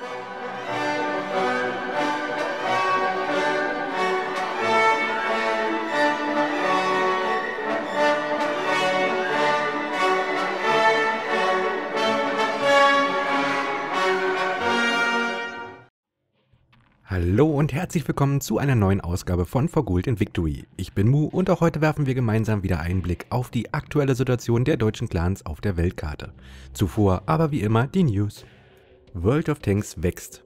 Hallo und herzlich willkommen zu einer neuen Ausgabe von Gold in Victory. Ich bin Mu und auch heute werfen wir gemeinsam wieder einen Blick auf die aktuelle Situation der deutschen Clans auf der Weltkarte. Zuvor aber wie immer die News. World of Tanks wächst.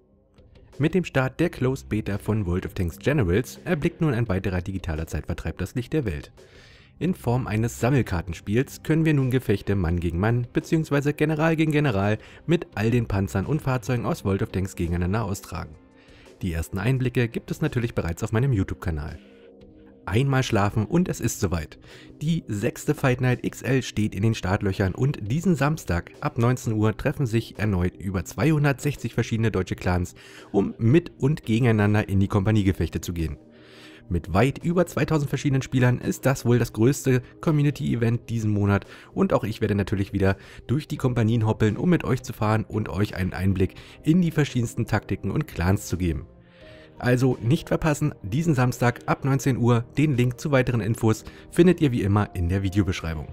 Mit dem Start der Closed Beta von World of Tanks Generals erblickt nun ein weiterer digitaler Zeitvertreib das Licht der Welt. In Form eines Sammelkartenspiels können wir nun Gefechte Mann gegen Mann bzw. General gegen General mit all den Panzern und Fahrzeugen aus World of Tanks gegeneinander austragen. Die ersten Einblicke gibt es natürlich bereits auf meinem YouTube-Kanal. Einmal schlafen und es ist soweit. Die sechste Fight Night XL steht in den Startlöchern und diesen Samstag ab 19 Uhr treffen sich erneut über 260 verschiedene deutsche Clans, um mit und gegeneinander in die Kompaniegefechte zu gehen. Mit weit über 2000 verschiedenen Spielern ist das wohl das größte Community-Event diesen Monat und auch ich werde natürlich wieder durch die Kompanien hoppeln, um mit euch zu fahren und euch einen Einblick in die verschiedensten Taktiken und Clans zu geben. Also nicht verpassen, diesen Samstag ab 19 Uhr. Den Link zu weiteren Infos findet ihr wie immer in der Videobeschreibung.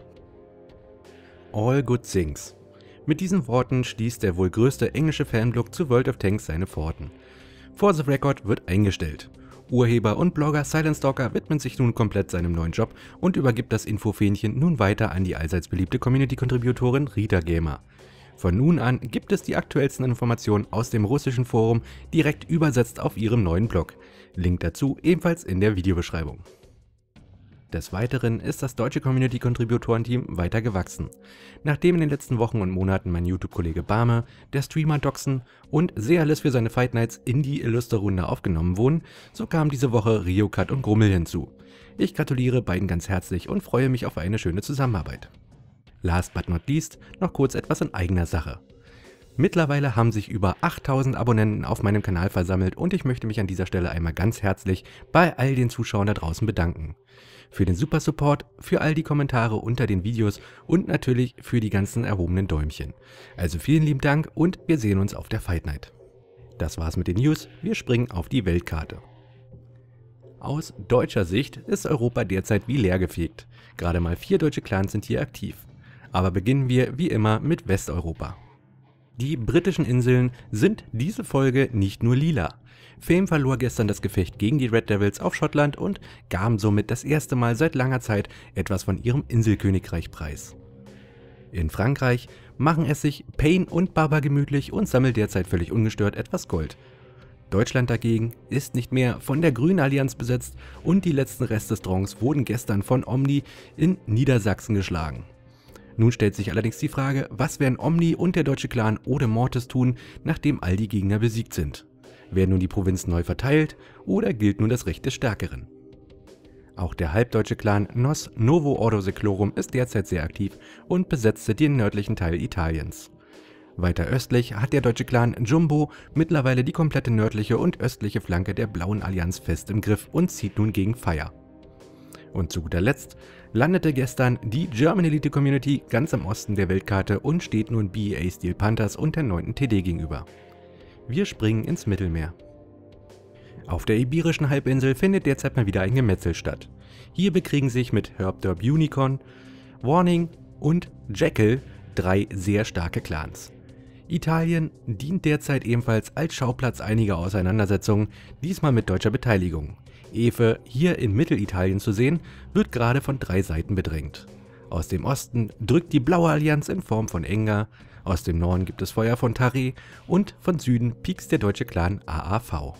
All Good Things. Mit diesen Worten schließt der wohl größte englische Fanblog zu World of Tanks seine Pforten. For the Record wird eingestellt. Urheber und Blogger Silent Stalker widmet sich nun komplett seinem neuen Job und übergibt das Infofähnchen nun weiter an die allseits beliebte Community-Kontributorin Rita Gamer. Von nun an gibt es die aktuellsten Informationen aus dem russischen Forum direkt übersetzt auf ihrem neuen Blog. Link dazu ebenfalls in der Videobeschreibung. Des Weiteren ist das deutsche Community-Kontributorenteam weiter gewachsen. Nachdem in den letzten Wochen und Monaten mein YouTube-Kollege Barme, der Streamer Doxen und Sealis für seine Fight Nights in die Illuster-Runde aufgenommen wurden, so kamen diese Woche Riokat und Grummel hinzu. Ich gratuliere beiden ganz herzlich und freue mich auf eine schöne Zusammenarbeit. Last but not least noch kurz etwas in eigener Sache. Mittlerweile haben sich über 8000 Abonnenten auf meinem Kanal versammelt und ich möchte mich an dieser Stelle einmal ganz herzlich bei all den Zuschauern da draußen bedanken für den Super Support, für all die Kommentare unter den Videos und natürlich für die ganzen erhobenen Däumchen. Also vielen lieben Dank und wir sehen uns auf der Fight Night. Das war's mit den News, wir springen auf die Weltkarte. Aus deutscher Sicht ist Europa derzeit wie leergefegt. Gerade mal vier deutsche Clans sind hier aktiv. Aber beginnen wir wie immer mit Westeuropa. Die britischen Inseln sind diese Folge nicht nur lila. Fame verlor gestern das Gefecht gegen die Red Devils auf Schottland und gaben somit das erste Mal seit langer Zeit etwas von ihrem Inselkönigreich preis. In Frankreich machen es sich Payne und Baba gemütlich und sammelt derzeit völlig ungestört etwas Gold. Deutschland dagegen ist nicht mehr von der Grünen Allianz besetzt und die letzten Restaurants wurden gestern von Omni in Niedersachsen geschlagen. Nun stellt sich allerdings die Frage, was werden Omni und der deutsche Clan Ode Mortis tun, nachdem all die Gegner besiegt sind. Werden nun die Provinzen neu verteilt oder gilt nun das Recht des Stärkeren? Auch der halbdeutsche Clan Nos Novo Ordo Seclorum ist derzeit sehr aktiv und besetzte den nördlichen Teil Italiens. Weiter östlich hat der deutsche Clan Jumbo mittlerweile die komplette nördliche und östliche Flanke der Blauen Allianz fest im Griff und zieht nun gegen Fire. Und zu guter Letzt landete gestern die German Elite Community ganz am Osten der Weltkarte und steht nun BEA Steel Panthers und der 9. TD gegenüber. Wir springen ins Mittelmeer. Auf der Ibirischen Halbinsel findet derzeit mal wieder ein Gemetzel statt. Hier bekriegen sich mit Herbderb Unicorn, Warning und Jackal drei sehr starke Clans. Italien dient derzeit ebenfalls als Schauplatz einiger Auseinandersetzungen, diesmal mit deutscher Beteiligung. Efe, hier in Mittelitalien zu sehen, wird gerade von drei Seiten bedrängt. Aus dem Osten drückt die Blaue Allianz in Form von Enga, aus dem Norden gibt es Feuer von Tare und von Süden piekst der deutsche Clan AAV.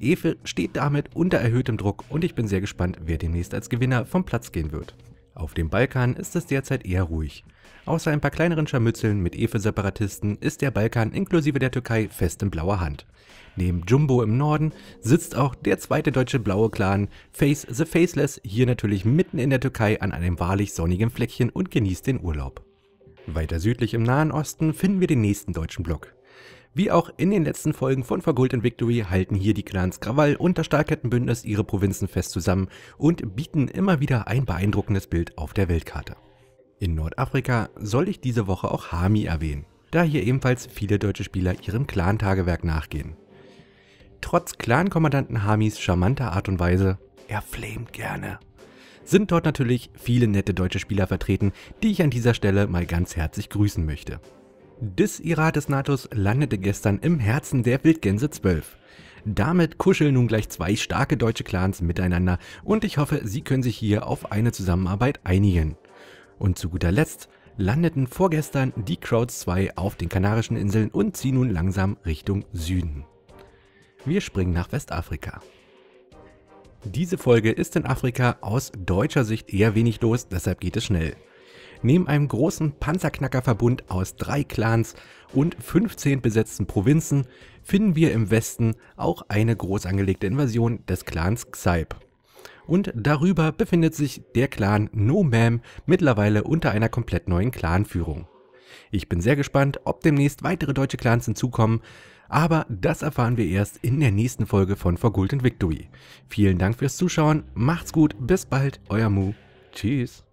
Efe steht damit unter erhöhtem Druck und ich bin sehr gespannt, wer demnächst als Gewinner vom Platz gehen wird. Auf dem Balkan ist es derzeit eher ruhig. Außer ein paar kleineren Scharmützeln mit Efe-Separatisten ist der Balkan inklusive der Türkei fest in blauer Hand. Neben Jumbo im Norden sitzt auch der zweite deutsche blaue Clan Face the Faceless hier natürlich mitten in der Türkei an einem wahrlich sonnigen Fleckchen und genießt den Urlaub. Weiter südlich im Nahen Osten finden wir den nächsten deutschen Block. Wie auch in den letzten Folgen von For Gold and Victory halten hier die Clans Krawall und das Stahlkettenbündnis ihre Provinzen fest zusammen und bieten immer wieder ein beeindruckendes Bild auf der Weltkarte. In Nordafrika soll ich diese Woche auch Hami erwähnen. da hier ebenfalls viele deutsche Spieler ihrem Clan-Tagewerk nachgehen. Trotz Clan-Kommandanten Hamis charmanter Art und Weise, er flamet gerne, sind dort natürlich viele nette deutsche Spieler vertreten, die ich an dieser Stelle mal ganz herzlich grüßen möchte. Dis-Ira des Natos landete gestern im Herzen der Wildgänse 12. Damit kuscheln nun gleich zwei starke deutsche Clans miteinander und ich hoffe, sie können sich hier auf eine Zusammenarbeit einigen. Und zu guter Letzt landeten vorgestern die Crowds 2 auf den Kanarischen Inseln und ziehen nun langsam Richtung Süden. Wir springen nach Westafrika. Diese Folge ist in Afrika aus deutscher Sicht eher wenig los, deshalb geht es schnell. Neben einem großen Panzerknackerverbund aus drei Clans und 15 besetzten Provinzen finden wir im Westen auch eine groß angelegte Invasion des Clans Xype. Und darüber befindet sich der Clan No Mam mittlerweile unter einer komplett neuen Clanführung. Ich bin sehr gespannt, ob demnächst weitere deutsche Clans hinzukommen, aber das erfahren wir erst in der nächsten Folge von For Gold Victory. Vielen Dank fürs Zuschauen, macht's gut, bis bald, euer Mu. Tschüss.